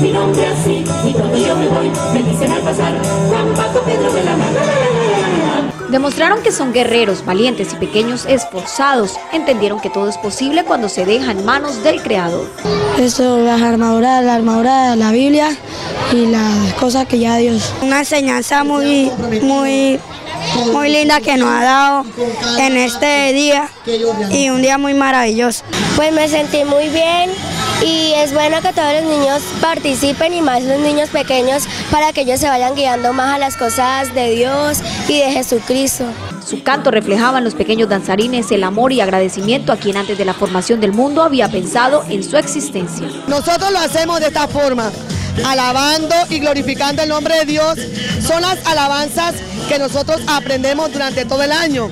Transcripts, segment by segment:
mi nombre así, y cuando yo me voy, me dicen al pasar, Juan Paco Pedro de la Mano. Demostraron que son guerreros, valientes y pequeños esforzados. Entendieron que todo es posible cuando se deja en manos del Creador. Eso, las armaduras, la armadura de la Biblia y las cosas que ya Dios. Una enseñanza muy, muy, muy linda que nos ha dado en este día y un día muy maravilloso. Pues me sentí muy bien y es bueno que todos los niños participen y más los niños pequeños para que ellos se vayan guiando más a las cosas de Dios y de Jesucristo. Su canto reflejaba en los pequeños danzarines el amor y agradecimiento a quien antes de la formación del mundo había pensado en su existencia. Nosotros lo hacemos de esta forma, alabando y glorificando el nombre de Dios. Son las alabanzas que nosotros aprendemos durante todo el año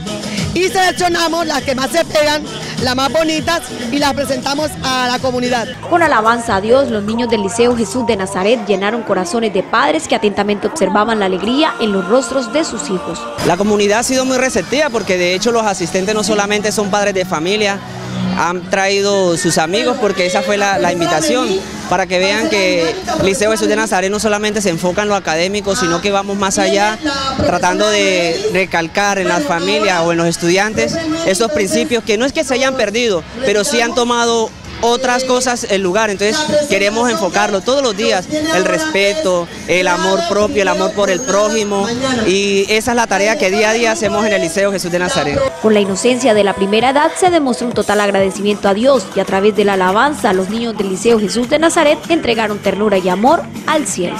y seleccionamos las que más se pegan, las más bonitas y las presentamos a la comunidad. Con alabanza a Dios, los niños del Liceo Jesús de Nazaret llenaron corazones de padres que atentamente observaban la alegría en los rostros de sus hijos. La comunidad ha sido muy receptiva porque de hecho los asistentes no solamente son padres de familia, han traído sus amigos porque esa fue la, la, invitación, para que vean que Liceo Jesús de Nazaret no solamente se enfoca en lo académico, sino que vamos más allá, tratando de recalcar en las familias o en los estudiantes esos principios que no es que se hayan perdido, pero sí han tomado otras cosas el lugar, entonces queremos enfocarlo todos los días, el respeto, el amor propio, el amor por el prójimo y esa es la tarea que día a día hacemos en el Liceo Jesús de Nazaret. Con la inocencia de la primera edad se demostró un total agradecimiento a Dios y a través de la alabanza los niños del Liceo Jesús de Nazaret entregaron ternura y amor al cielo.